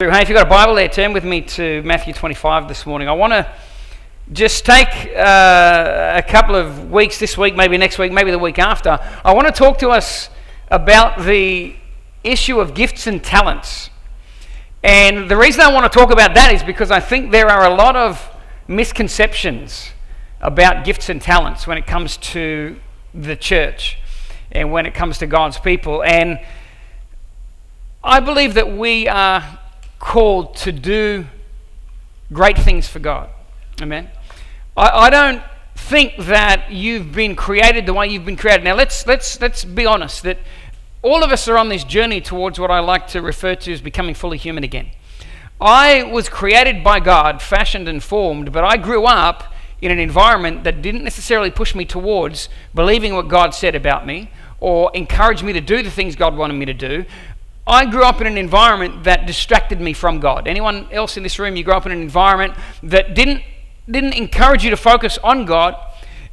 Hey, if you've got a Bible there, turn with me to Matthew 25 this morning. I want to just take uh, a couple of weeks this week, maybe next week, maybe the week after. I want to talk to us about the issue of gifts and talents. And the reason I want to talk about that is because I think there are a lot of misconceptions about gifts and talents when it comes to the church and when it comes to God's people. And I believe that we are called to do great things for God. Amen. I, I don't think that you've been created the way you've been created. Now let's let's let's be honest that all of us are on this journey towards what I like to refer to as becoming fully human again. I was created by God, fashioned and formed, but I grew up in an environment that didn't necessarily push me towards believing what God said about me or encourage me to do the things God wanted me to do. I grew up in an environment that distracted me from God. Anyone else in this room, you grew up in an environment that didn't, didn't encourage you to focus on God,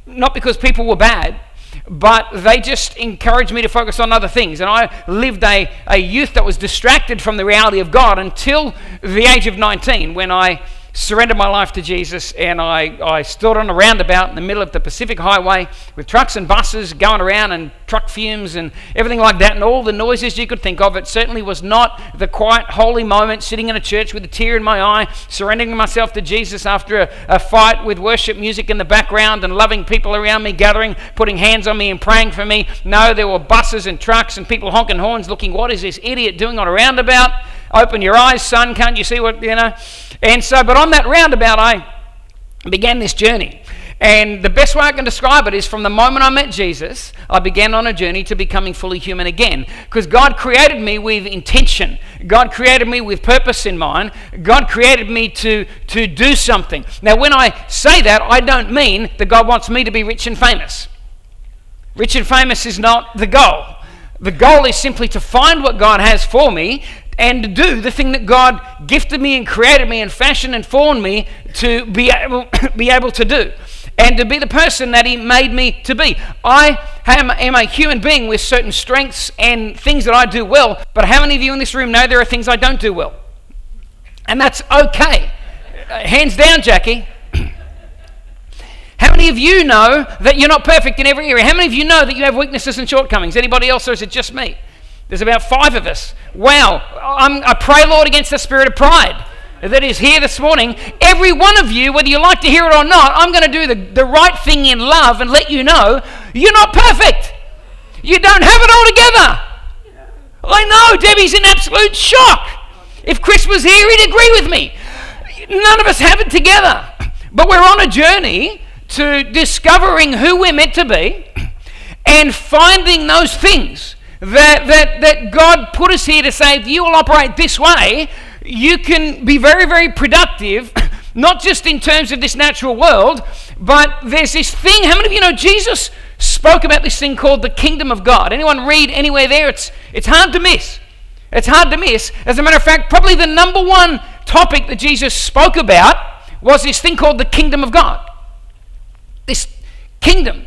not because people were bad, but they just encouraged me to focus on other things. And I lived a, a youth that was distracted from the reality of God until the age of 19 when I surrendered my life to Jesus, and I, I stood on a roundabout in the middle of the Pacific Highway with trucks and buses going around and truck fumes and everything like that, and all the noises you could think of. It certainly was not the quiet, holy moment sitting in a church with a tear in my eye, surrendering myself to Jesus after a, a fight with worship music in the background and loving people around me, gathering, putting hands on me, and praying for me. No, there were buses and trucks and people honking horns looking, what is this idiot doing on a roundabout? Open your eyes, son, can't you see what, you know? And so, but on that roundabout, I began this journey. And the best way I can describe it is from the moment I met Jesus, I began on a journey to becoming fully human again. Because God created me with intention, God created me with purpose in mind, God created me to, to do something. Now, when I say that, I don't mean that God wants me to be rich and famous. Rich and famous is not the goal. The goal is simply to find what God has for me, and to do the thing that God gifted me and created me and fashioned and formed me to be able, be able to do. And to be the person that He made me to be. I am, am a human being with certain strengths and things that I do well, but how many of you in this room know there are things I don't do well? And that's okay. Uh, hands down, Jackie. How many of you know that you're not perfect in every area? How many of you know that you have weaknesses and shortcomings? Anybody else, or is it just me? There's about five of us. Wow. I'm, I pray, Lord, against the spirit of pride that is here this morning. Every one of you, whether you like to hear it or not, I'm going to do the, the right thing in love and let you know you're not perfect. You don't have it all together. I know Debbie's in absolute shock. If Chris was here, he'd agree with me. None of us have it together. But we're on a journey to discovering who we're meant to be and finding those things that, that, that God put us here to say, if you will operate this way, you can be very, very productive, not just in terms of this natural world, but there's this thing. How many of you know Jesus spoke about this thing called the kingdom of God? Anyone read anywhere there? It's, it's hard to miss. It's hard to miss. As a matter of fact, probably the number one topic that Jesus spoke about was this thing called the kingdom of God. This kingdom.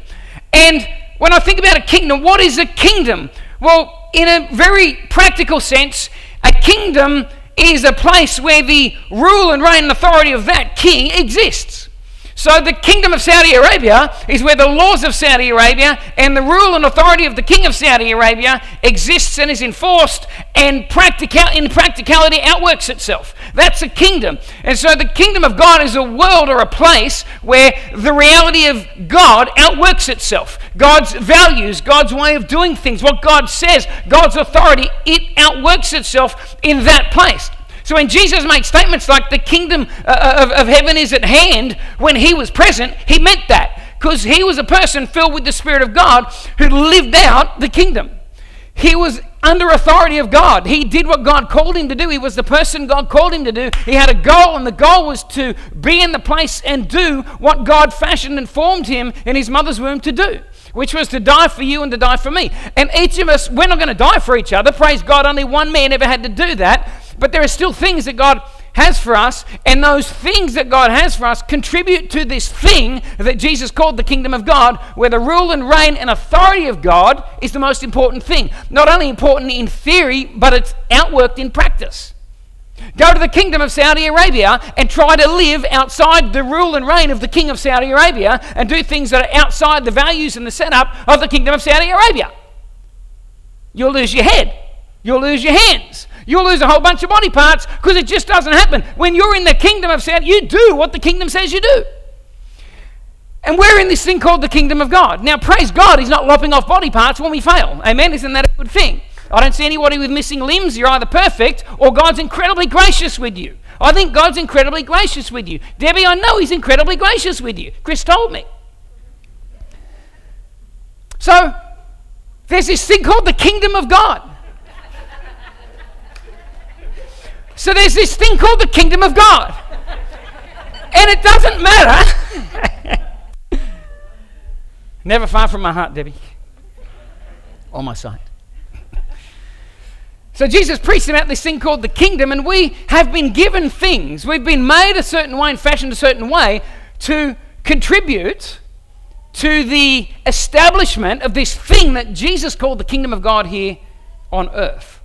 And when I think about a kingdom, what is a kingdom? Well, in a very practical sense, a kingdom is a place where the rule and reign and authority of that king exists. So the kingdom of Saudi Arabia is where the laws of Saudi Arabia and the rule and authority of the king of Saudi Arabia exists and is enforced and practical, in practicality outworks itself. That's a kingdom. And so the kingdom of God is a world or a place where the reality of God outworks itself. God's values, God's way of doing things, what God says, God's authority, it outworks itself in that place. So when Jesus made statements like the kingdom uh, uh, of, of heaven is at hand when he was present, he meant that because he was a person filled with the Spirit of God who lived out the kingdom. He was under authority of God. He did what God called him to do. He was the person God called him to do. He had a goal, and the goal was to be in the place and do what God fashioned and formed him in his mother's womb to do, which was to die for you and to die for me. And each of us, we're not going to die for each other. Praise God, only one man ever had to do that. But there are still things that God has for us, and those things that God has for us contribute to this thing that Jesus called the kingdom of God, where the rule and reign and authority of God is the most important thing. Not only important in theory, but it's outworked in practice. Go to the kingdom of Saudi Arabia and try to live outside the rule and reign of the king of Saudi Arabia and do things that are outside the values and the setup of the kingdom of Saudi Arabia. You'll lose your head. You'll lose your hands. You'll lose a whole bunch of body parts because it just doesn't happen. When you're in the kingdom of Saudi, you do what the kingdom says you do. And we're in this thing called the kingdom of God. Now, praise God, He's not lopping off body parts when we fail. Amen? Isn't that a good thing? I don't see anybody with missing limbs. You're either perfect or God's incredibly gracious with you. I think God's incredibly gracious with you. Debbie, I know He's incredibly gracious with you. Chris told me. So, there's this thing called the kingdom of God. So, there's this thing called the kingdom of God. And it doesn't matter. Never far from my heart, Debbie. Or my sight. So Jesus preached about this thing called the kingdom, and we have been given things. We've been made a certain way and fashioned a certain way to contribute to the establishment of this thing that Jesus called the kingdom of God here on earth.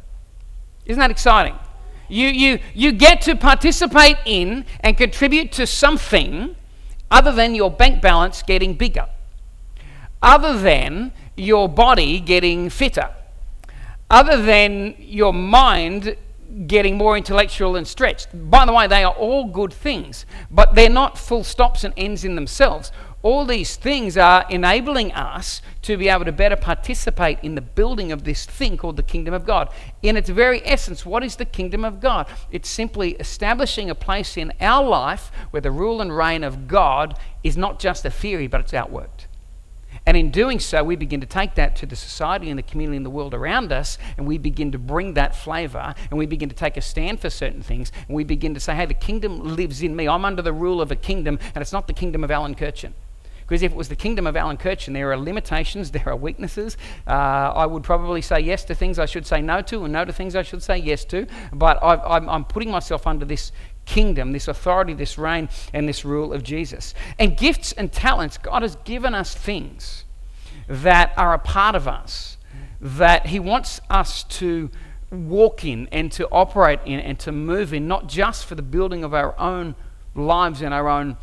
Isn't that exciting? You, you, you get to participate in and contribute to something other than your bank balance getting bigger, other than your body getting fitter other than your mind getting more intellectual and stretched. By the way, they are all good things, but they're not full stops and ends in themselves. All these things are enabling us to be able to better participate in the building of this thing called the kingdom of God. In its very essence, what is the kingdom of God? It's simply establishing a place in our life where the rule and reign of God is not just a theory, but it's outworked. And in doing so, we begin to take that to the society and the community and the world around us, and we begin to bring that flavor, and we begin to take a stand for certain things, and we begin to say, hey, the kingdom lives in me. I'm under the rule of a kingdom, and it's not the kingdom of Alan Kirchen. Because if it was the kingdom of Alan Kirchen, there are limitations, there are weaknesses. Uh, I would probably say yes to things I should say no to, and no to things I should say yes to. But i am putting myself under this kingdom, this authority, this reign, and this rule of Jesus. And gifts and talents, God has given us things that are a part of us, that He wants us to walk in and to operate in and to move in, not just for the building of our own lives and our own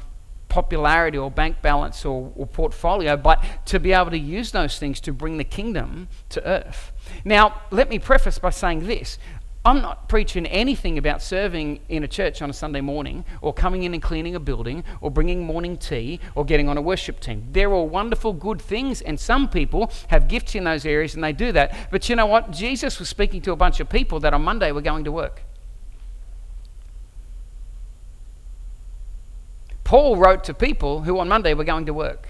popularity or bank balance or, or, portfolio, but to be able to use those things to bring the kingdom to earth. Now, let me preface by saying this I'm not preaching anything about serving in a church on a Sunday morning or coming in and cleaning a building or bringing morning tea or getting on a worship team. They're all wonderful, good things, and some people have gifts in those areas and they do that. But you know what? Jesus was speaking to a bunch of people that on Monday were going to work. Paul wrote to people who on Monday were going to work.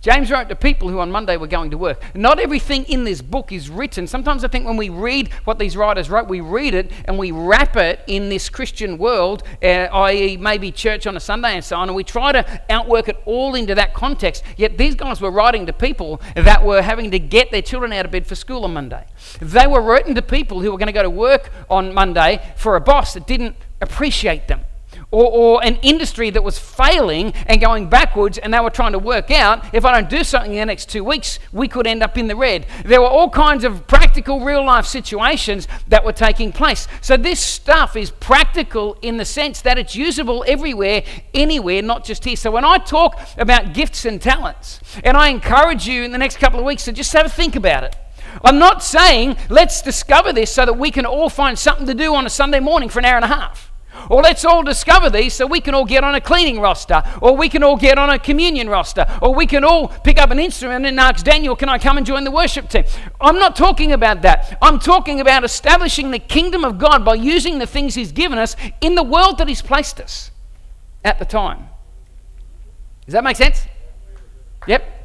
James wrote to people who on Monday were going to work. Not everything in this book is written. Sometimes I think when we read what these writers wrote, we read it and we wrap it in this Christian world, uh, i.e., maybe church on a Sunday and so on, and we try to outwork it all into that context. Yet these guys were writing to people that were having to get their children out of bed for school on Monday. They were writing to people who were going to go to work on Monday for a boss that didn't appreciate them or, or an industry that was failing and going backwards, and they were trying to work out if I don't do something in the next two weeks, we could end up in the red. There were all kinds of practical, real life situations that were taking place. So, this stuff is practical in the sense that it's usable everywhere, anywhere, not just here. So, when I talk about gifts and talents, and I encourage you in the next couple of weeks to just have a think about it. I'm not saying let's discover this so that we can all find something to do on a Sunday morning for an hour and a half. Or let's all discover these so we can all get on a cleaning roster, or we can all get on a communion roster, or we can all pick up an instrument and ask Daniel, Can I come and join the worship team? I'm not talking about that. I'm talking about establishing the kingdom of God by using the things He's given us in the world that He's placed us at the time. Does that make sense? Yep.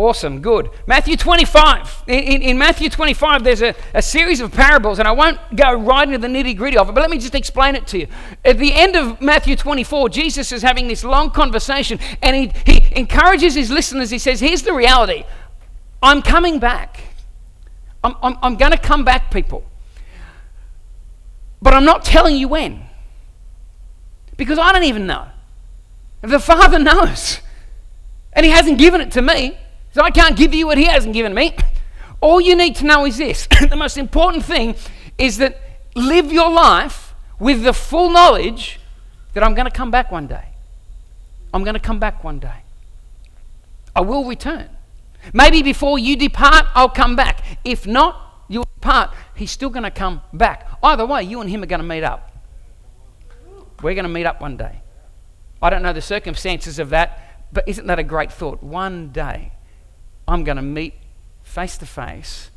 Awesome, good. Matthew 25. In, in, Matthew 25, there's a, a series of parables, and I won't go right into the nitty gritty of it, but let me just explain it to you. At the end of Matthew 24, Jesus is having this long conversation, and he, he encourages his listeners. He says, Here's the reality I'm coming back. I'm, I'm, I'm going to come back, people. But I'm not telling you when, because I don't even know. The Father knows, and He hasn't given it to me. So I can't give you what he hasn't given me. All you need to know is this the most important thing is that live your life with the full knowledge that I'm going to come back one day. I'm going to come back one day. I will return. Maybe before you depart, I'll come back. If not, you'll depart. He's still going to come back. Either way, you and him are going to meet up. We're going to meet up one day. I don't know the circumstances of that, but isn't that a great thought? One day, I'm going to meet face to face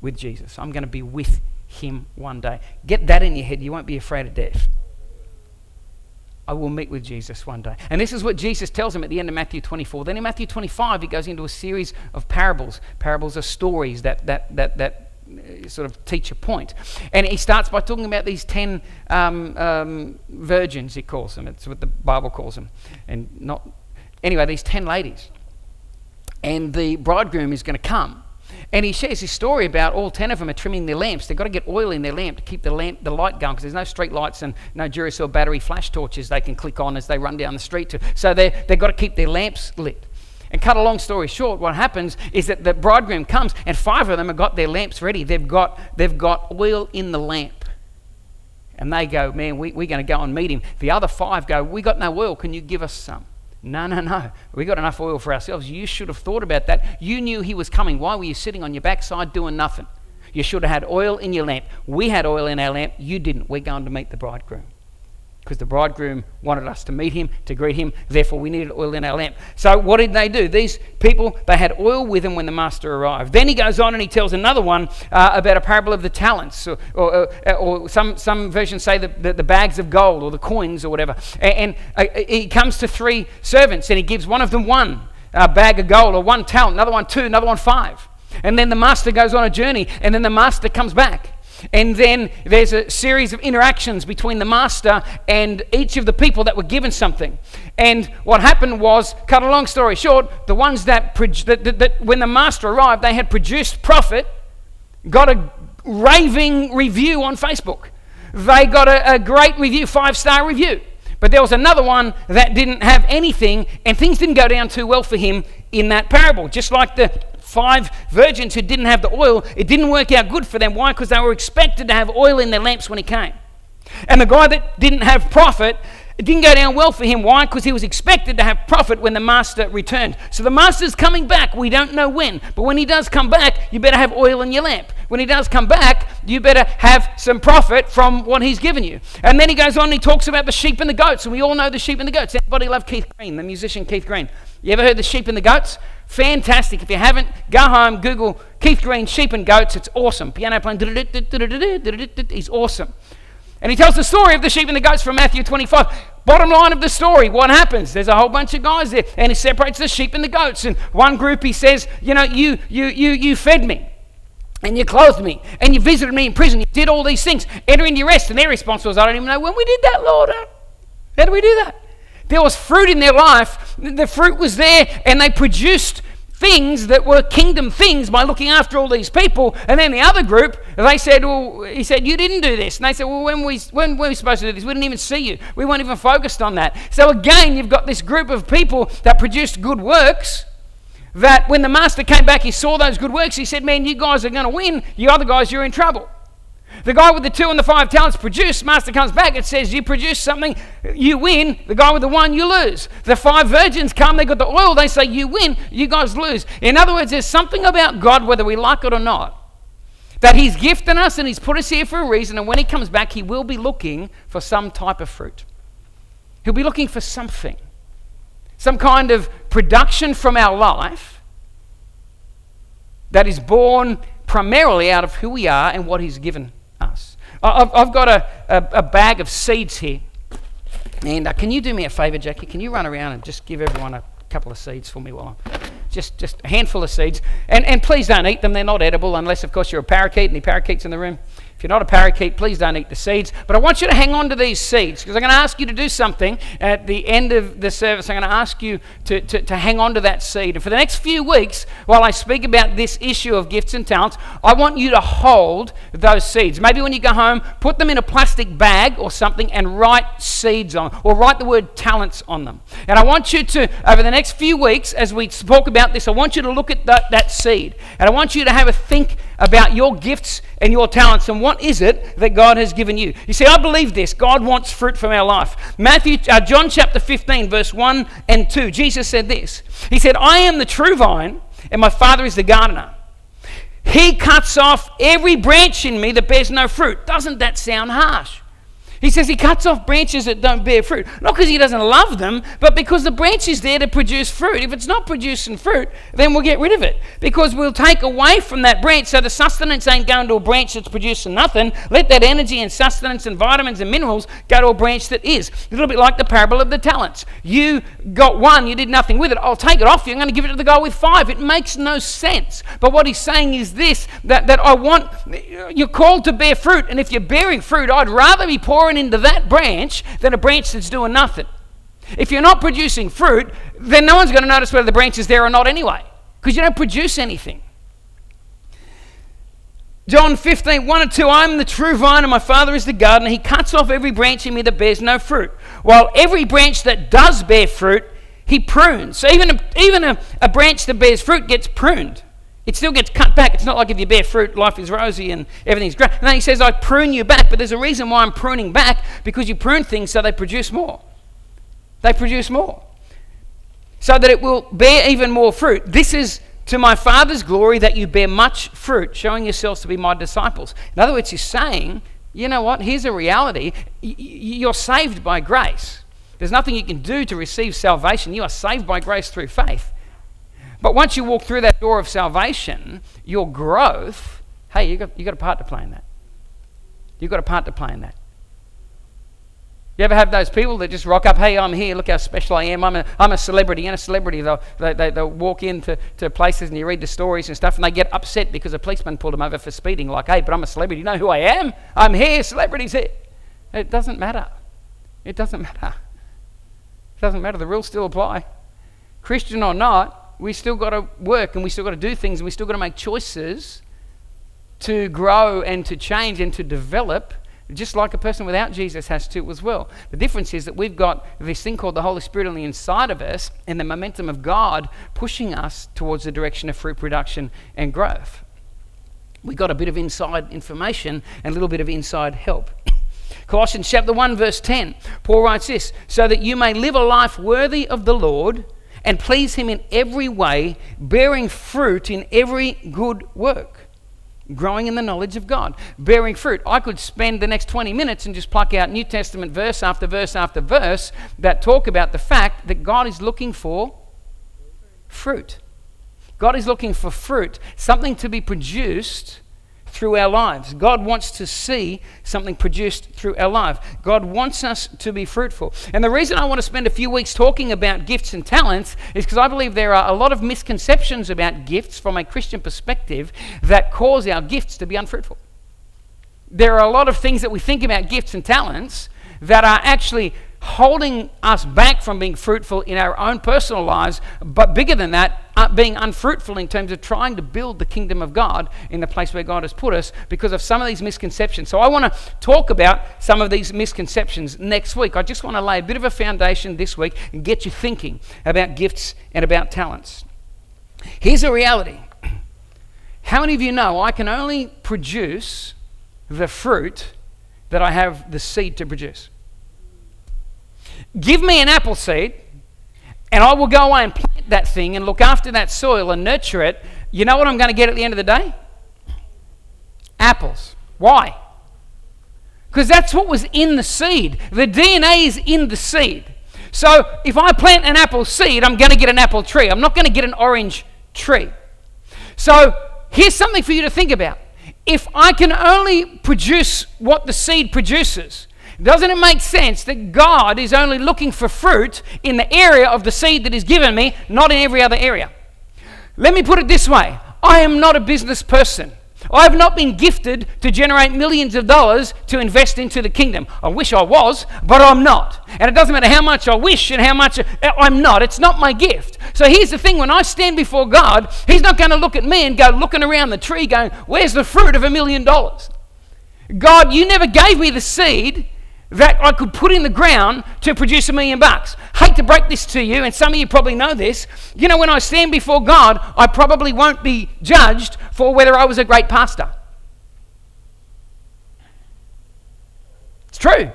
with Jesus. I'm going to be with him one day. Get that in your head. You won't be afraid of death. I will meet with Jesus one day. And this is what Jesus tells him at the end of Matthew 24. Then in Matthew 25, he goes into a series of parables. Parables are stories that, that, that, that uh, sort of teach a point. And he starts by talking about these 10 um, um, virgins, he calls them. It's what the Bible calls them. And not, anyway, these 10 ladies. And the bridegroom is going to come. And he shares his story about all 10 of them are trimming their lamps. They've got to get oil in their lamp to keep the, lamp, the light going because there's no street lights and no Duracell battery flash torches they can click on as they run down the street. To. So they've got to keep their lamps lit. And cut a long story short, what happens is that the bridegroom comes and five of them have got their lamps ready. They've got, they've got oil in the lamp. And they go, Man, we, we're going to go and meet him. The other five go, We got no oil. Can you give us some? No, no, no. We got enough oil for ourselves. You should have thought about that. You knew he was coming. Why were you sitting on your backside doing nothing? You should have had oil in your lamp. We had oil in our lamp. You didn't. We're going to meet the bridegroom because the bridegroom wanted us to meet him, to greet him. Therefore, we needed oil in our lamp. So, what did they do? These people, they had oil with them when the master arrived. Then he goes on and he tells another one uh, about a parable of the talents, or, or, uh, or some, some versions say the, the, the, bags of gold or the coins or whatever. And, and uh, he comes to three servants and he gives one of them one uh, bag of gold or one talent, another one two, another one five. And then the master goes on a journey, and then the master comes back. And then there's a series of interactions between the master and each of the people that were given something. And what happened was, cut a long story short, the ones that, that, that, that when the master arrived, they had produced profit, got a raving review on Facebook. They got a, a great review, five star review. But there was another one that didn't have anything, and things didn't go down too well for him in that parable. Just like the five virgins who didn't have the oil, it didn't work out good for them. Why? Because they were expected to have oil in their lamps when he came. And the guy that didn't have profit, it didn't go down well for him. Why? Because he was expected to have profit when the master returned. So the master's coming back. We don't know when. But when he does come back, you better have oil in your lamp. When he does come back, you better have some profit from what he's given you. And then he goes on and he talks about the sheep and the goats. And we all know the sheep and the goats. Everybody love Keith Green, the musician Keith Green. You ever heard the sheep and the goats? Fantastic. If you haven't, go home, Google Keith Green, sheep and goats. It's awesome. Piano playing. He's awesome. And he tells the story of the sheep and the goats from Matthew 25. Bottom line of the story, what happens? There's a whole bunch of guys there, and he separates the sheep and the goats. And one group he says, You know, you you you you fed me. And you clothed me, and you visited me in prison. You did all these things. Enter into your rest. And their response was, I don't even know when we did that, Lord. How do we do that? There was fruit in their life. The fruit was there, and they produced things that were kingdom things by looking after all these people. And then the other group, they said, Well, he said, You didn't do this. And they said, Well, when, we, when were we supposed to do this? We didn't even see you. We weren't even focused on that. So again, you've got this group of people that produced good works. That when the master came back, he saw those good works. He said, Man, you guys are going to win. You other guys, you're in trouble. The guy with the two and the five talents produced, master comes back, it says, You produce something, you win. The guy with the one, you lose. The five virgins come, they got the oil, they say, You win, you guys lose. In other words, there's something about God, whether we like it or not, that He's gifted us and He's put us here for a reason, and when He comes back, He will be looking for some type of fruit. He'll be looking for something, some kind of production from our life that is born primarily out of who we are and what He's given us. I've, got a, a, a, bag of seeds here. And uh, can you do me a favor, Jackie? Can you run around and just give everyone a couple of seeds for me while I'm just just a handful of seeds and and please don't eat them they're not edible unless of course you're a parakeet any parakeets in the room if you're not a parakeet, please don't eat the seeds. But I want you to hang on to these seeds because I'm going to ask you to do something at the end of the service. I'm going to ask you to, to, to hang on to that seed. And for the next few weeks, while I speak about this issue of gifts and talents, I want you to hold those seeds. Maybe when you go home, put them in a plastic bag or something and write seeds on, or write the word talents on them. And I want you to, over the next few weeks, as we talk about this, I want you to look at that, that seed. And I want you to have a think about your gifts and your talents and what is it that God has given you. You see, I believe this. God wants fruit from our life. Matthew, uh, John chapter 15, verse 1 and 2, Jesus said this. He said, I am the true vine, and my Father is the gardener. He cuts off every branch in me that bears no fruit. Doesn't that sound harsh? He says he cuts off branches that don't bear fruit. Not because he doesn't love them, but because the branch is there to produce fruit. If it's not producing fruit, then we'll get rid of it. Because we'll take away from that branch so the sustenance ain't going to a branch that's producing nothing. Let that energy and sustenance and vitamins and minerals go to a branch that is. A little bit like the parable of the talents. You got one, you did nothing with it. I'll take it off you. I'm going to give it to the guy with five. It makes no sense. But what he's saying is this that, that I want, you're called to bear fruit. And if you're bearing fruit, I'd rather be pouring into that branch than a branch that's doing nothing. If you're not producing fruit, then no one's going to notice whether the branch is there or not anyway, because you don't produce anything. John 15, 1 and 2 I am the true vine, and my Father is the gardener. He cuts off every branch in me that bears no fruit, while every branch that does bear fruit, he prunes. So even a, even a, a branch that bears fruit gets pruned. It still gets cut back. It's not like if you bear fruit, life is rosy and everything's great. And then he says, I prune you back. But there's a reason why I'm pruning back because you prune things so they produce more. They produce more. So that it will bear even more fruit. This is to my Father's glory that you bear much fruit, showing yourselves to be my disciples. In other words, he's saying, you know what? Here's a reality. You're saved by grace. There's nothing you can do to receive salvation. You are saved by grace through faith. But once you walk through that door of salvation, your growth, hey, you've got, you got a part to play in that. You've got a part to play in that. You ever have those people that just rock up, hey, I'm here, look how special I am, I'm a, I'm a celebrity. And a celebrity, they'll, they, they, they'll walk into to places and you read the stories and stuff, and they get upset because a policeman pulled them over for speeding, like, hey, but I'm a celebrity. You know who I am? I'm here, celebrity's here. It doesn't matter. It doesn't matter. It doesn't matter. The rules still apply. Christian or not, we still got to work and we still got to do things and we still got to make choices to grow and to change and to develop just like a person without Jesus has to as well. The difference is that we've got this thing called the Holy Spirit on the inside of us and the momentum of God pushing us towards the direction of fruit production and growth. We got a bit of inside information and a little bit of inside help. Colossians chapter 1 verse 10. Paul writes this, so that you may live a life worthy of the Lord and please Him in every way, bearing fruit in every good work, growing in the knowledge of God, bearing fruit. I could spend the next 20 minutes and just pluck out New Testament verse after verse after verse that talk about the fact that God is looking for fruit. God is looking for fruit, something to be produced through our lives. God wants to see something produced through our life. God wants us to be fruitful. And the reason I want to spend a few weeks talking about gifts and talents is because I believe there are a lot of misconceptions about gifts from a Christian perspective that cause our gifts to be unfruitful. There are a lot of things that we think about gifts and talents that are actually holding us back from being fruitful in our own personal lives, but bigger than that, uh, being unfruitful in terms of trying to build the kingdom of God in the place where God has put us because of some of these misconceptions. So, I want to talk about some of these misconceptions next week. I just want to lay a bit of a foundation this week and get you thinking about gifts and about talents. Here's a reality how many of you know I can only produce the fruit that I have the seed to produce? Give me an apple seed, and I will go away and plant that thing and look after that soil and nurture it. You know what I'm going to get at the end of the day? Apples. Why? Because that's what was in the seed. The DNA is in the seed. So if I plant an apple seed, I'm going to get an apple tree. I'm not going to get an orange tree. So here's something for you to think about. If I can only produce what the seed produces, doesn't it make sense that God is only looking for fruit in the area of the seed that He's given me, not in every other area? Let me put it this way I am not a business person. I have not been gifted to generate millions of dollars to invest into the kingdom. I wish I was, but I'm not. And it doesn't matter how much I wish and how much uh, I'm not. It's not my gift. So here's the thing when I stand before God, He's not going to look at me and go looking around the tree going, Where's the fruit of a million dollars? God, you never gave me the seed that I could put in the ground to produce a million bucks. Hate to break this to you, and some of you probably know this. You know, when I stand before God, I probably won't be judged for whether I was a great pastor. It's true.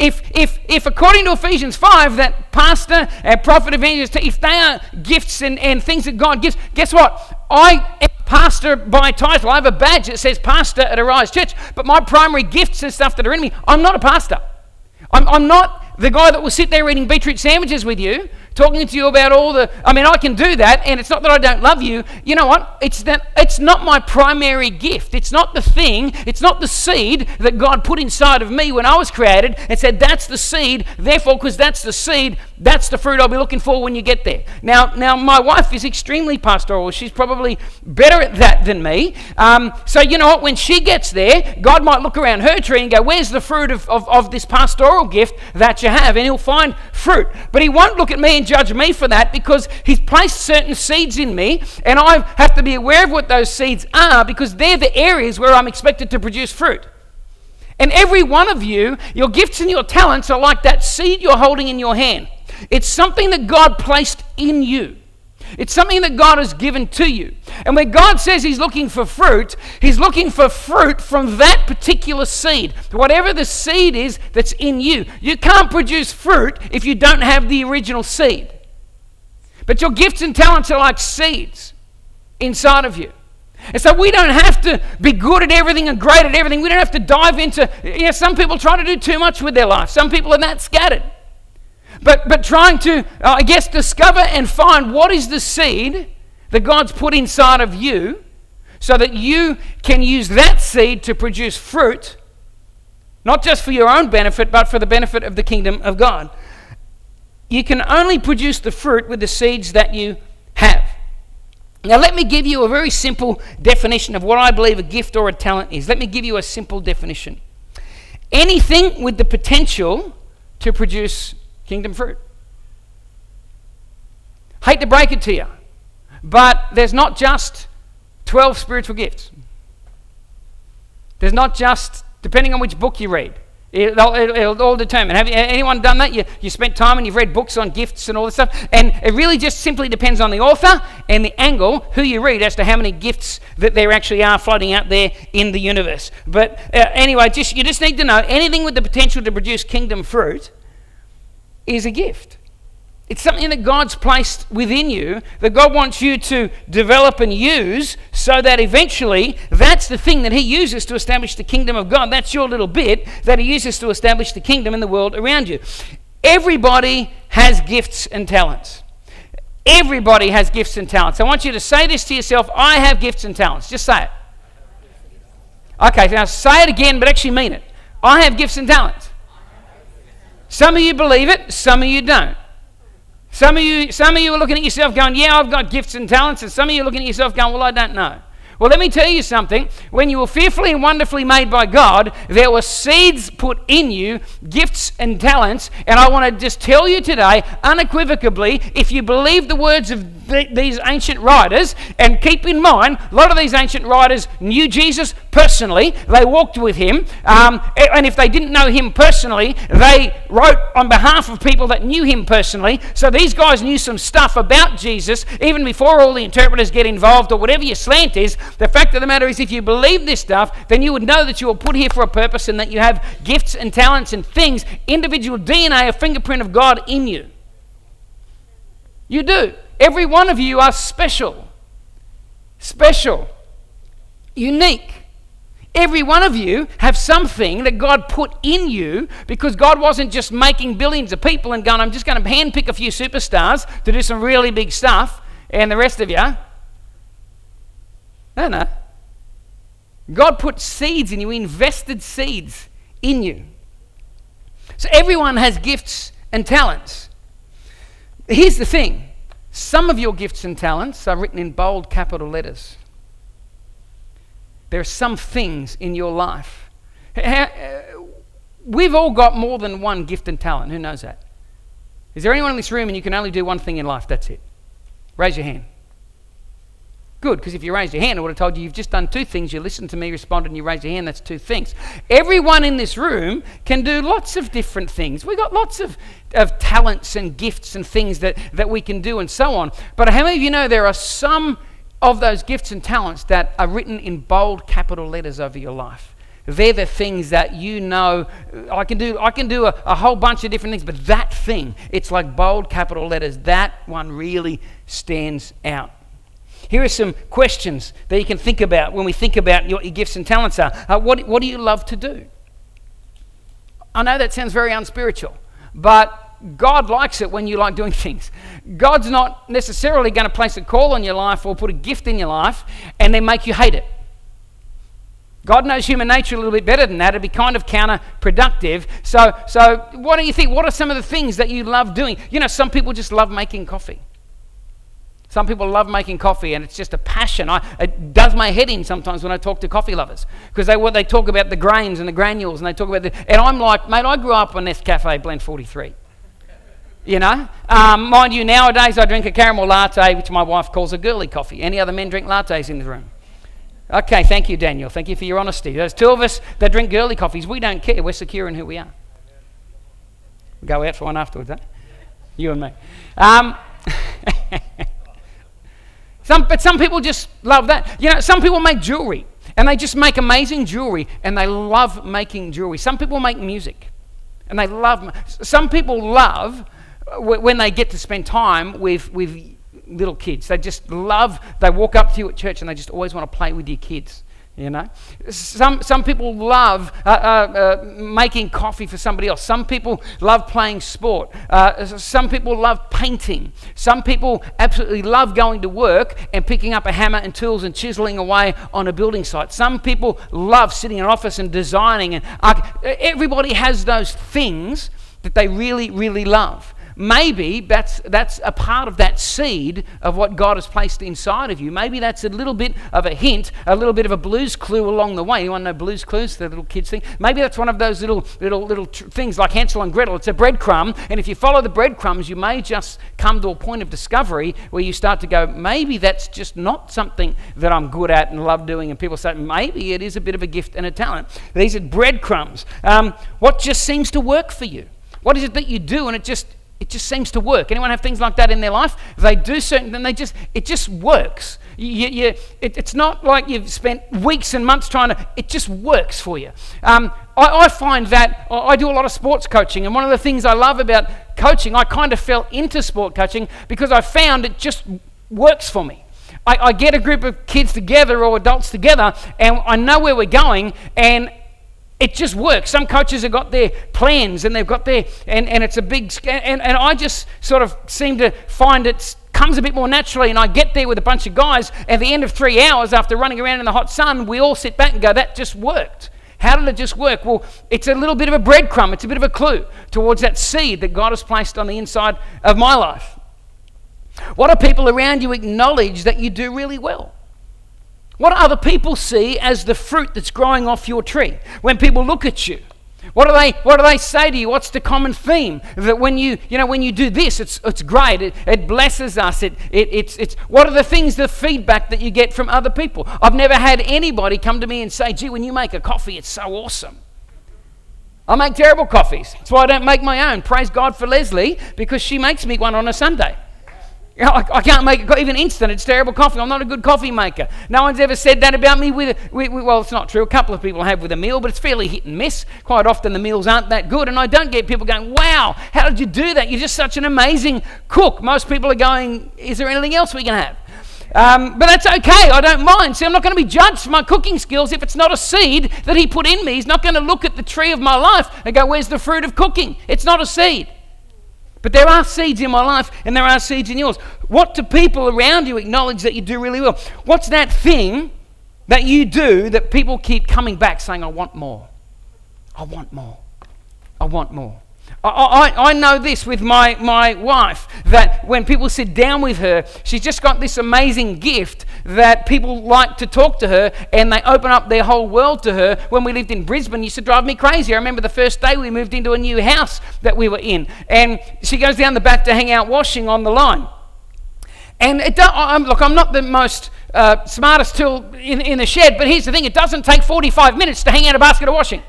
If, if, if according to Ephesians 5, that pastor, and prophet, evangelist, if they are gifts and, and things that God gives, guess what? I am pastor by title. I have a badge that says pastor at Arise Church, but my primary gifts and stuff that are in me, I'm not a pastor. I'm, I'm not the guy that will sit there eating beetroot sandwiches with you talking to you about all the I mean I can do that and it's not that I don't love you. You know what? It's that it's not my primary gift. It's not the thing, it's not the seed that God put inside of me when I was created and said that's the seed. Therefore because that's the seed, that's the fruit I'll be looking for when you get there. Now now my wife is extremely pastoral. She's probably better at that than me. Um, so you know what? When she gets there, God might look around her tree and go, "Where's the fruit of, of, of this pastoral gift that you have?" And he'll find fruit. But he won't look at me and judge me for that because He's placed certain seeds in me, and I have to be aware of what those seeds are because they're the areas where I'm expected to produce fruit. And every one of you, your gifts and your talents are like that seed you're holding in your hand. It's something that God placed in you. It's something that God has given to you. And when God says He's looking for fruit, He's looking for fruit from that particular seed. Whatever the seed is that's in you. You can't produce fruit if you don't have the original seed. But your gifts and talents are like seeds inside of you. And so we don't have to be good at everything and great at everything. We don't have to dive into, you know, some people try to do too much with their life. Some people are that scattered. But, but trying to, uh, I guess, discover and find what is the seed that God's put inside of you so that you can use that seed to produce fruit, not just for your own benefit, but for the benefit of the kingdom of God. You can only produce the fruit with the seeds that you have. Now, let me give you a very simple definition of what I believe a gift or a talent is. Let me give you a simple definition anything with the potential to produce kingdom fruit. Hate to break it to you, but there's not just 12 spiritual gifts. There's not just, depending on which book you read, It'll, it'll, all determine. Have anyone done that? You, you spent time and you've read books on gifts and all this stuff. And it really just simply depends on the author and the angle, who you read, as to how many gifts that there actually are floating out there in the universe. But uh, anyway, just, you just need to know anything with the potential to produce kingdom fruit is a gift. It's something that God's placed within you that God wants you to develop and use so that eventually that's the thing that He uses to establish the kingdom of God. That's your little bit that He uses to establish the kingdom in the world around you. Everybody has gifts and talents. Everybody has gifts and talents. I want you to say this to yourself I have gifts and talents. Just say it. Okay, now say it again, but actually mean it. I have gifts and talents. Some of you believe it, some of you don't. Some of you, some of you are looking at yourself going, Yeah, I've got gifts and talents, and some of you are looking at yourself going, Well, I don't know. Well, let me tell you something. When you were fearfully and wonderfully made by God, there were seeds put in you, gifts and talents. And I want to just tell you today, unequivocally, if you believe the words of these ancient writers, and keep in mind, a lot of these ancient writers knew Jesus personally, they walked with him, um, and if they didn't know him personally, they wrote on behalf of people that knew him personally. So these guys knew some stuff about Jesus even before all the interpreters get involved or whatever your slant is. The fact of the matter is, if you believe this stuff, then you would know that you were put here for a purpose and that you have gifts and talents and things, individual DNA, a fingerprint of God in you. You do. Every one of you are special. Special. Unique. Every one of you have something that God put in you because God wasn't just making billions of people and going, I'm just going to handpick a few superstars to do some really big stuff and the rest of you. No, no. God put seeds in you, invested seeds in you. So everyone has gifts and talents. Here's the thing some of your gifts and talents are written in bold capital letters. There are some things in your life. Uh, we've all got more than one gift and talent. Who knows that? Is there anyone in this room and you can only do one thing in life? That's it. Raise your hand. Good, because if you raised your hand, I would have told you you've just done two things. You listened to me, responded, and you raised your hand. That's two things. Everyone in this room can do lots of different things. We've got lots of, of talents and gifts and things that, that we can do and so on. But how many of you know there are some of those gifts and talents that are written in bold capital letters over your life? They're the things that you know. I can do, I can do a, a whole bunch of different things, but that thing, it's like bold capital letters. That one really stands out. Here are some questions that you can think about when we think about what your gifts and talents are. Uh, what, what do you love to do? I know that sounds very unspiritual, but God likes it when you like doing things. God's not necessarily going to place a call on your life or put a gift in your life and then make you hate it. God knows human nature a little bit better than that. It'd be kind of counterproductive. So, so what do you think? What are some of the things that you love doing? You know, some people just love making coffee. Some people love making coffee, and it's just a passion. I, it does my head in sometimes when I talk to coffee lovers because they they talk about the grains and the granules, and they talk about the. And I'm like, mate, I grew up on Nescafe Blend 43. You know, um, mind you, nowadays I drink a caramel latte, which my wife calls a girly coffee. Any other men drink lattes in the room? Okay, thank you, Daniel. Thank you for your honesty. There's two of us that drink girly coffees. We don't care. We're secure in who we are. we go out for one afterwards, eh? You and me. Um, Some, but some people just love that. You know, some people make jewelry and they just make amazing jewelry and they love making jewelry. Some people make music and they love. Some people love uh, when they get to spend time with, with little kids. They just love, they walk up to you at church and they just always want to play with your kids. You know, some, some people love uh, uh, uh, making coffee for somebody else. Some people love playing sport. Uh, some people love painting. Some people absolutely love going to work and picking up a hammer and tools and chiseling away on a building site. Some people love sitting in an office and designing. And everybody has those things that they really, really love maybe that's, that's a part of that seed of what God has placed inside of you. Maybe that's a little bit of a hint, a little bit of a Blue's Clue along the way. You want to know Blue's Clues, the little kids thing? Maybe that's one of those little, little, little tr- things like Hansel and Gretel. It's a breadcrumb, and if you follow the breadcrumbs, you may just come to a point of discovery where you start to go, maybe that's just not something that I'm good at and love doing. And people say, maybe it is a bit of a gift and a talent. These are breadcrumbs. Um, what just seems to work for you? What is it that you do and it just it just seems to work. Anyone have things like that in their life? They do certain, then they just, it just works. You, you, it, it's not like you've spent weeks and months trying to, it just works for you. Um, I, I, find that I do a lot of sports coaching, and one of the things I love about coaching, I kind of fell into sport coaching because I found it just works for me. I, I get a group of kids together or adults together, and I know where we're going, and it just works. Some coaches have got their plans and they've got their, and, and it's a big, and, and I just sort of seem to find it comes a bit more naturally. And I get there with a bunch of guys. At the end of three hours, after running around in the hot sun, we all sit back and go, that just worked. How did it just work? Well, it's a little bit of a breadcrumb, it's a bit of a clue towards that seed that God has placed on the inside of my life. What do people around you acknowledge that you do really well? What other people see as the fruit that's growing off your tree? When people look at you, what do they what do they say to you? What's the common theme? That when you you know when you do this, it's it's great. It, it blesses us. It, it it's it's what are the things, the feedback that you get from other people? I've never had anybody come to me and say, gee, when you make a coffee, it's so awesome. I make terrible coffees. That's why I don't make my own. Praise God for Leslie, because she makes me one on a Sunday. I, I can't make it even instant. It's terrible coffee. I'm not a good coffee maker. No one's ever said that about me with, with, with, well, it's not true. A couple of people have with a meal, but it's fairly hit and miss. Quite often the meals aren't that good, and I don't get people going, wow, how did you do that? You're just such an amazing cook. Most people are going, is there anything else we can have? Um, but that's okay. I don't mind. See, I'm not going to be judged for my cooking skills if it's not a seed that He put in me. He's not going to look at the tree of my life and go, Where's the fruit of cooking? It's not a seed. But there are seeds in my life and there are seeds in yours. What do people around you acknowledge that you do really well? What's that thing that you do that people keep coming back saying, I want more? I want more. I want more. I, I, I, know this with my, my wife that when people sit down with her, she's just got this amazing gift that people like to talk to her and they open up their whole world to her. When we lived in Brisbane, used to drive me crazy. I remember the first day we moved into a new house that we were in, and she goes down the back to hang out washing on the line. And it do, I'm, look, I'm not the most uh, smartest tool in, in the shed, but here's the thing it doesn't take 45 minutes to hang out a basket of washing.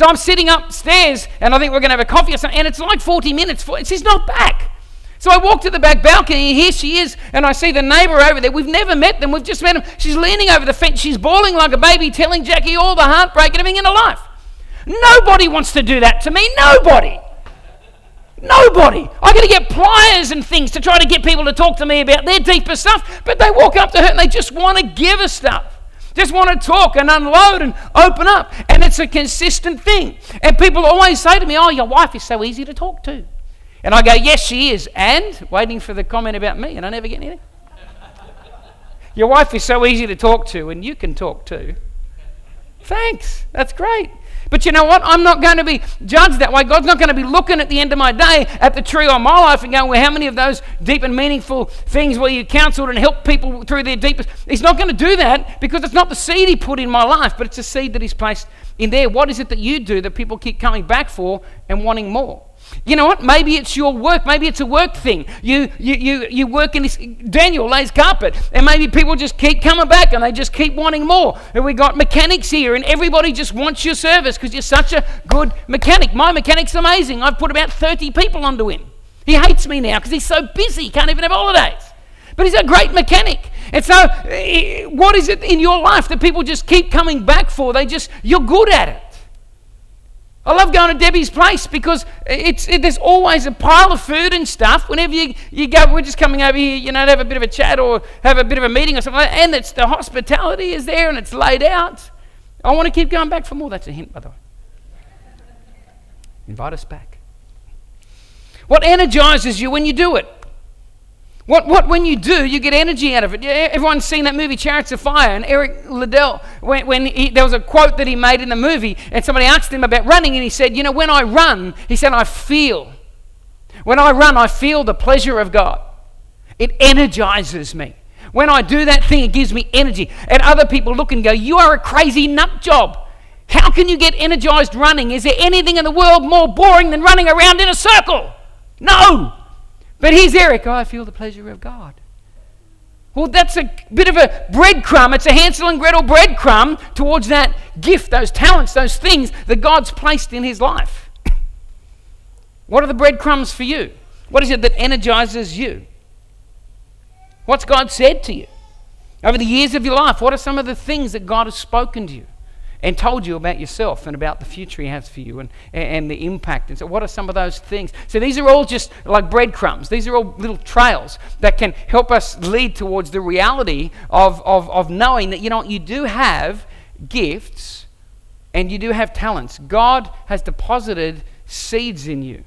So I'm sitting upstairs and I think we're going to have a coffee or something, and it's like 40 minutes. For, she's not back. So I walk to the back balcony, and here she is, and I see the neighbour over there. We've never met them, we've just met them. She's leaning over the fence, she's bawling like a baby, telling Jackie all the heartbreak and everything in her life. Nobody wants to do that to me. Nobody. Nobody. I got to get pliers and things to try to get people to talk to me about their deeper stuff, but they walk up to her and they just want to give us stuff. Just want to talk and unload and open up. And it's a consistent thing. And people always say to me, Oh, your wife is so easy to talk to. And I go, Yes, she is. And waiting for the comment about me, and I never get anything. your wife is so easy to talk to, and you can talk too. Thanks. That's great. But you know what? I'm not going to be judged that way. God's not going to be looking at the end of my day at the tree on my life and going, well, how many of those deep and meaningful things where you counseled and helped people through their deepest? He's not going to do that because it's not the seed He put in my life, but it's a seed that He's placed in there. What is it that you do that people keep coming back for and wanting more? You know what? Maybe it's your work. Maybe it's a work thing. You, you, you, you work in this. Daniel lays carpet, and maybe people just keep coming back and they just keep wanting more. And we got mechanics here, and everybody just wants your service because you're such a good mechanic. My mechanic's amazing. I've put about 30 people onto him. He hates me now because he's so busy, he can't even have holidays. But he's a great mechanic. And so, eh, what is it in your life that people just keep coming back for? They just, you're good at it. I love going to Debbie's place because it's, it, there's always a pile of food and stuff. Whenever you, you go, we're just coming over here, you know, to have a bit of a chat or have a bit of a meeting or something like. And it's, the hospitality is there and it's laid out. I want to keep going back for more. That's a hint, by the way. Invite us back. What energizes you when you do it? What, what, when you do, you get energy out of it. Everyone's seen that movie, Chariots of Fire, and Eric Liddell, when, when he, there was a quote that he made in the movie, and somebody asked him about running, and he said, You know, when I run, he said, I feel. When I run, I feel the pleasure of God. It energizes me. When I do that thing, it gives me energy. And other people look and go, You are a crazy nut job. How can you get energized running? Is there anything in the world more boring than running around in a circle? No. But he's Eric. Oh, I feel the pleasure of God. Well, that's a bit of a breadcrumb. It's a Hansel and Gretel breadcrumb towards that gift, those talents, those things that God's placed in his life. what are the breadcrumbs for you? What is it that energizes you? What's God said to you? Over the years of your life, what are some of the things that God has spoken to you? And told you about yourself and about the future He has for you and, and the impact. And so, what are some of those things? So, these are all just like breadcrumbs. These are all little trails that can help us lead towards the reality of, of, of knowing that, you know, you do have gifts and you do have talents. God has deposited seeds in you.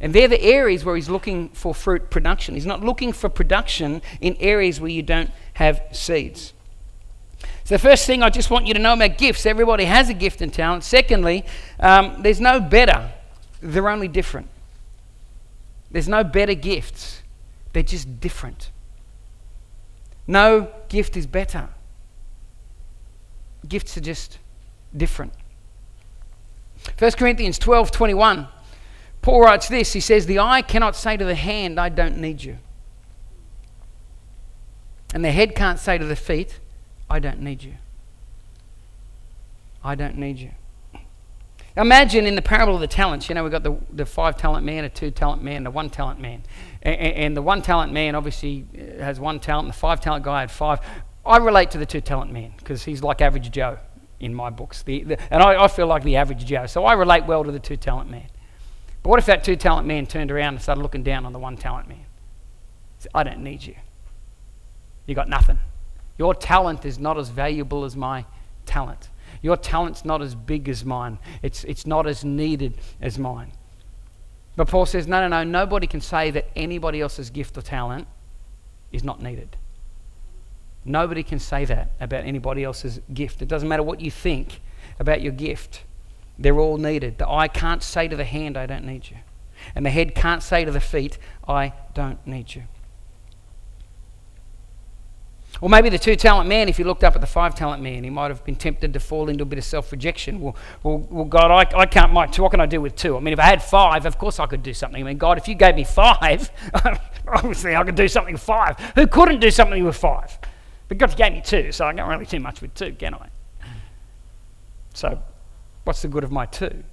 And they're the areas where He's looking for fruit production. He's not looking for production in areas where you don't have seeds. So, the first thing I just want you to know about gifts everybody has a gift and talent. Secondly, um, there's no better, they're only different. There's no better gifts, they're just different. No gift is better, gifts are just different. 1 Corinthians 12 21, Paul writes this He says, The eye cannot say to the hand, I don't need you. And the head can't say to the feet, I don't need you. I don't need you. Imagine in the parable of the talents, you know, we've got the, the five talent man, a two talent man, a one talent man. And, and the one talent man obviously uh, has one talent, the five talent guy had five. I relate to the two talent man because he's like average Joe in my books. The, the, and I, I feel like the average Joe. So I relate well to the two talent man. But what if that two talent man turned around and started looking down on the one talent man? Said, I don't need you. You got nothing. Your talent is not as valuable as my talent. Your talent's not as big as mine. It's, it's not as needed as mine. But Paul says, no, no, no, nobody can say that anybody else's gift or talent is not needed. Nobody can say that about anybody else's gift. It doesn't matter what you think about your gift, they're all needed. The eye can't say to the hand, I don't need you. And the head can't say to the feet, I don't need you. Or maybe the two talent man, if he looked up at the five talent man, he might have been tempted to fall into a bit of self rejection. Well, well, well, God, I, I can't, my, what can I do with two? I mean, if I had five, of course I could do something. I mean, God, if you gave me five, obviously I could do something with five. Who couldn't do something with five? But God gave me two, so I can't really do much with two, can I? So, what's the good of my two?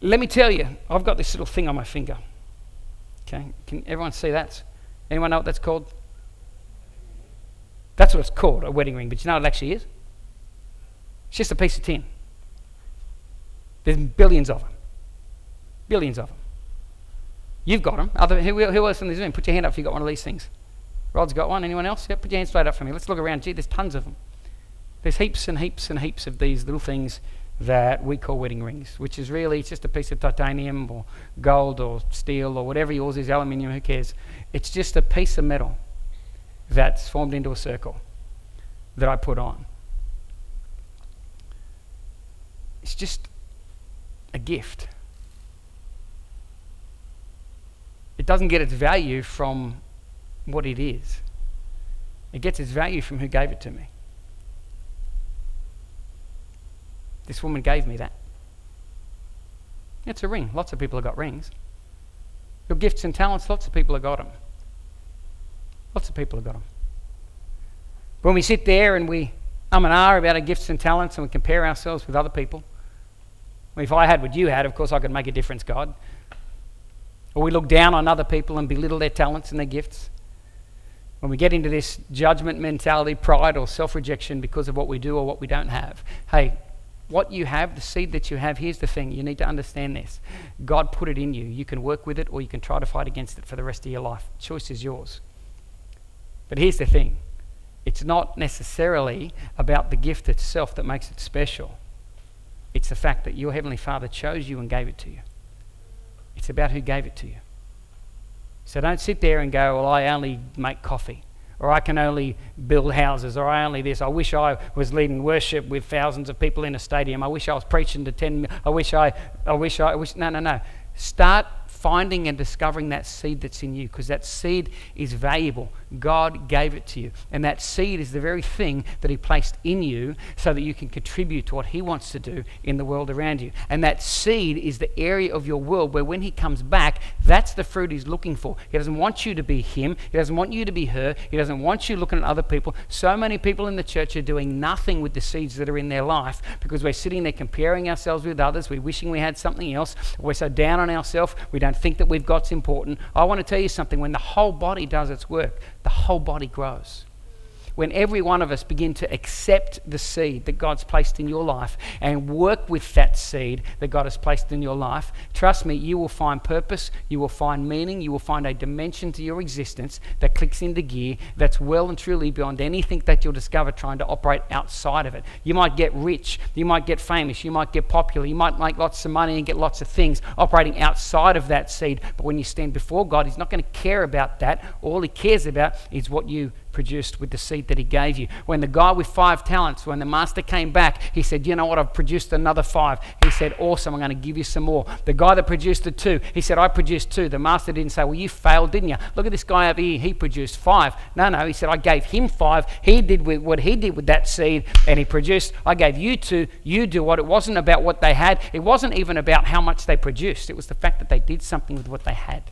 Let me tell you, I've got this little thing on my finger. Okay, can everyone see that? Anyone know what that's called? That's what it's called, a wedding ring, but you know what it actually is? It's just a piece of tin. There's billions of them. Billions of them. You've got them. Other, who, who else in this room? Put your hand up if you've got one of these things. Rod's got one. Anyone else? Yeah, put your hand straight up for me. Let's look around. Gee, there's tons of them. There's heaps and heaps and heaps of these little things that we call wedding rings, which is really just a piece of titanium or gold or steel or whatever yours is, aluminium, who cares? It's just a piece of metal that's formed into a circle that I put on. It's just a gift. It doesn't get its value from what it is, it gets its value from who gave it to me. This woman gave me that. It's a ring. Lots of people have got rings. Your gifts and talents, lots of people have got them. Lots of people have got them. When we sit there and we um and ah about our gifts and talents and we compare ourselves with other people, well, if I had what you had, of course I could make a difference, God. Or we look down on other people and belittle their talents and their gifts. When we get into this judgment mentality, pride, or self rejection because of what we do or what we don't have, hey, what you have, the seed that you have, here's the thing you need to understand this. God put it in you. You can work with it or you can try to fight against it for the rest of your life. choice is yours. But here's the thing it's not necessarily about the gift itself that makes it special, it's the fact that your Heavenly Father chose you and gave it to you. It's about who gave it to you. So don't sit there and go, Well, I only make coffee or I can only build houses, or I only this. I wish I was leading worship with thousands of people in a stadium. I wish I was preaching to 10. I wish I, I wish I, I wish, no, no, no. Start finding and discovering that seed that's in you because that seed is valuable. God gave it to you. And that seed is the very thing that He placed in you so that you can contribute to what He wants to do in the world around you. And that seed is the area of your world where when He comes back, that's the fruit He's looking for. He doesn't want you to be Him, He doesn't want you to be her, He doesn't want you looking at other people. So many people in the church are doing nothing with the seeds that are in their life because we're sitting there comparing ourselves with others, we're wishing we had something else, we're so down on ourselves, we don't think that we've got's important. I want to tell you something when the whole body does its work, the whole body grows when every one of us begin to accept the seed that God's placed in your life and work with that seed that God has placed in your life, trust me, you will find purpose, you will find meaning, you will find a dimension to your existence that clicks into gear that's well and truly beyond anything that you'll discover trying to operate outside of it. You might get rich, you might get famous, you might get popular, you might make lots of money and get lots of things operating outside of that seed, but when you stand before God, He's not going to care about that. All He cares about is what you produced with the seed that he gave you. When the guy with five talents, when the master came back, he said, You know what? I've produced another five. He said, Awesome, I'm going to give you some more. The guy that produced the two, he said, I produced two. The master didn't say, Well, you failed, didn't you? Look at this guy over here. He produced five. No, no. He said, I gave him five. He did with what he did with that seed, and he produced. I gave you two. You do what? It wasn't about what they had. It wasn't even about how much they produced. It was the fact that they did something with what they had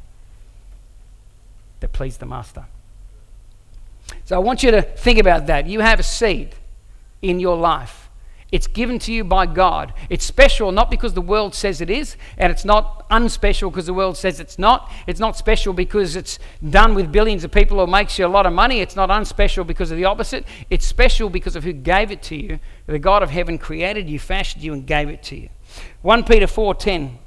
that pleased the master. So I want you to think about that. You have a seed in your life. It's given to you by God. It's special not because the world says it is, and it's not unspecial because the world says it's not. It's not special because it's done with billions of people or makes you a lot of money. It's not unspecial because of the opposite. It's special because of who gave it to you. The God of heaven created you, fashioned you, and gave it to you. 1 Peter 4:10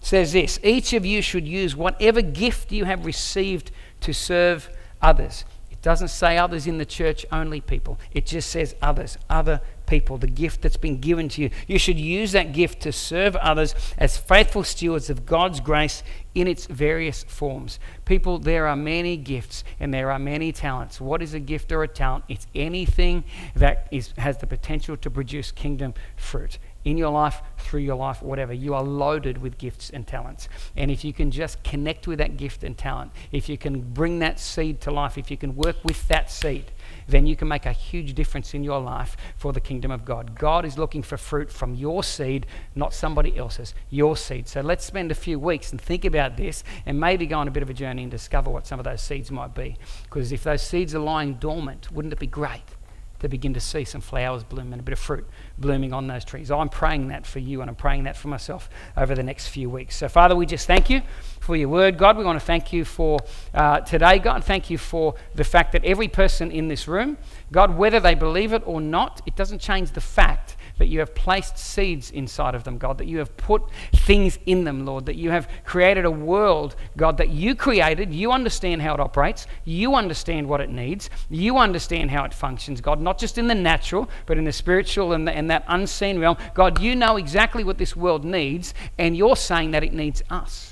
says this: Each of you should use whatever gift you have received to serve others doesn't say others in the church only people. It just says others, other people, the gift that's been given to you. You should use that gift to serve others as faithful stewards of God's grace in its various forms. People, there are many gifts and there are many talents. What is a gift or a talent? It's anything that is, has the potential to produce kingdom fruit. In your life, through your life, whatever. You are loaded with gifts and talents. And if you can just connect with that gift and talent, if you can bring that seed to life, if you can work with that seed, then you can make a huge difference in your life for the kingdom of God. God is looking for fruit from your seed, not somebody else's, your seed. So let's spend a few weeks and think about this and maybe go on a bit of a journey and discover what some of those seeds might be. Because if those seeds are lying dormant, wouldn't it be great? To begin to see some flowers bloom and a bit of fruit blooming on those trees. I'm praying that for you and I'm praying that for myself over the next few weeks. So, Father, we just thank you for your word, God. We want to thank you for uh, today, God. Thank you for the fact that every person in this room, God, whether they believe it or not, it doesn't change the fact that you have placed seeds inside of them, God, that you have put things in them, Lord, that you have created a world, God, that you created. You understand how it operates, you understand what it needs, you understand how it functions, God, not just in the natural, but in the spiritual and, the, and that unseen realm. God, you know exactly what this world needs, and you're saying that it needs us.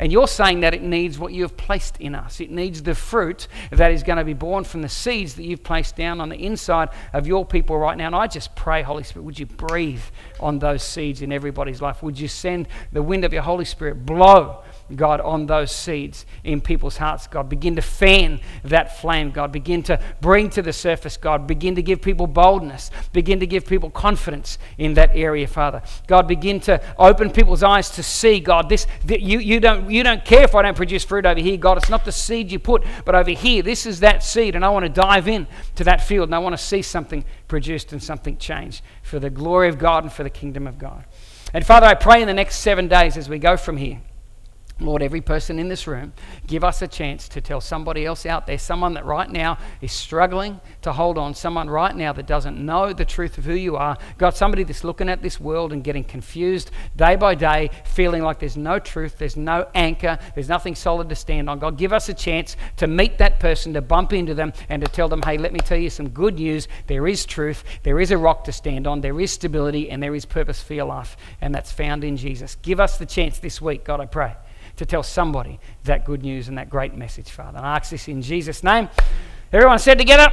And you're saying that it needs what you have placed in us. It needs the fruit that is going to be born from the seeds that you've placed down on the inside of your people right now. And I just pray, Holy Spirit, would you breathe on those seeds in everybody's life? Would you send the wind of your Holy Spirit, blow God, on those seeds in people's hearts, God. Begin to fan that flame, God. Begin to bring to the surface, God. Begin to give people boldness. Begin to give people confidence in that area, Father. God, begin to open people's eyes to see, God, this, that you, you, don't, you don't care if I don't produce fruit over here, God. It's not the seed you put, but over here, this is that seed, and I want to dive in to that field, and I want to see something produced and something changed for the glory of God and for the kingdom of God. And Father, I pray in the next seven days as we go from here Lord, every person in this room, give us a chance to tell somebody else out there, someone that right now is struggling to hold on, someone right now that doesn't know the truth of who you are. God, somebody that's looking at this world and getting confused day by day, feeling like there's no truth, there's no anchor, there's nothing solid to stand on. God, give us a chance to meet that person, to bump into them, and to tell them, hey, let me tell you some good news. There is truth, there is a rock to stand on, there is stability, and there is purpose for your life, and that's found in Jesus. Give us the chance this week, God, I pray to tell somebody that good news and that great message, Father. And I ask this in Jesus' name. Everyone said together?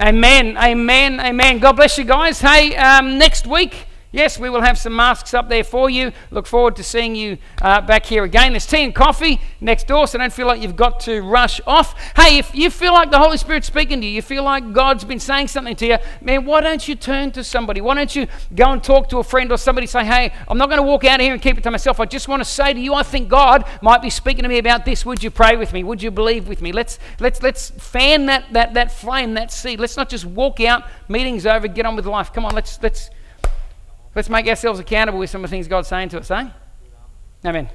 Amen. Amen. Amen. Amen. God bless you guys. Hey, um, next week Yes, we will have some masks up there for you. Look forward to seeing you uh, back here again. There's tea and coffee next door, so don't feel like you've got to rush off. Hey, if you feel like the Holy Spirit's speaking to you, you feel like God's been saying something to you, man, why don't you turn to somebody? Why don't you go and talk to a friend or somebody say, hey, I'm not going to walk out of here and keep it to myself. I just want to say to you, I think God might be speaking to me about this. Would you pray with me? Would you believe with me? Let's, let's, let's fan that, that, that flame, that seed. Let's not just walk out, meeting's over, get on with life. Come on, let's, let's Let's make ourselves accountable with some of the things God's saying to us, eh? Amen.